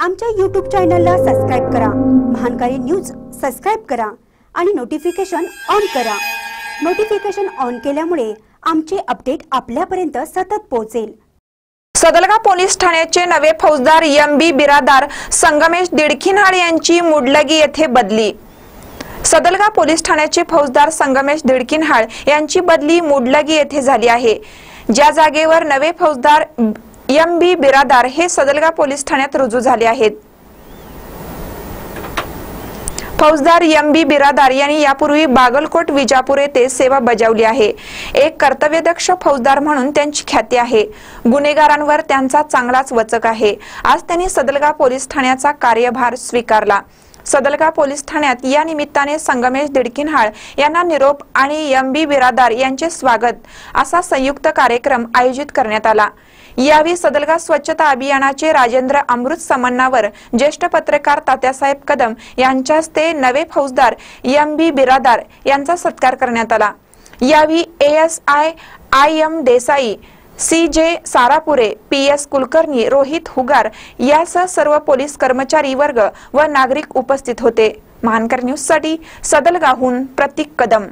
आमच्या यूट्यूब चॅनलला सबस्क्राईब करा. महानकारी न्यूज सबस्क्राईब करा आणि नोटिफिकेशन ऑन करा. नोटिफिकेशन ऑन केल्यामुळे आमचे अपडेट आपल्यापर्यंत सतत पोहोचेल. सदलगा पोलीस ठाण्याचे नवे फौजदार एम बी बिरादार संगमेश दिडखिनाळ यांची मुडलगी येथे बदली. सदलगा पोलीस ठाण्याचे फौजदार संगमेश दिडकिनहाळ यांची बदली मुडलगी येथे झाली आहे. ज्या जागेवर नवे फौजदार एम बी बिरादार हे सदलगा पोलीस ठाण्यात रुजू झाले आहेत. फौजदार एम बी बिरादार यांनी यापूर्वी बागलकोट विजापूर येथे सेवा बजावली आहे. एक कर्तव्यदक्ष फौजदार म्हणून त्यांची ख्याती आहे. गुन्हेगारांवर त्यांचा चांगलाच वचक आहे. आज त्यांनी सदलगा पोलीस ठाण्याचा कार्यभार स्वीकारला. सदलगा पोलीस ठाण्यात या निमित्ताने संगमेश दिडकिनहाळ यांना निरोप आणि एम बी बिरादार यांचे स्वागत असा संयुक्त कार्यक्रम आयोजित करण्यात आला. यावेळी सदलगा स्वच्छता अभियानाचे राजेंद्र अमृत समन्नावर ज्येष्ठ पत्रकार तात्यासाहेब कदम यांच्या हस्ते नवे फौजदार एम बी बिरादार यांचा सत्कार करण्यात आला. यावेळी S I I M Desai C J Sarapure P S Kulkarni Rohit Hugar यासह सर्व पोलीस कर्मचारी वर्ग व नागरिक उपस्थित होते. महानकर न्यूजसाठी सदलगाहून प्रतीक कदम.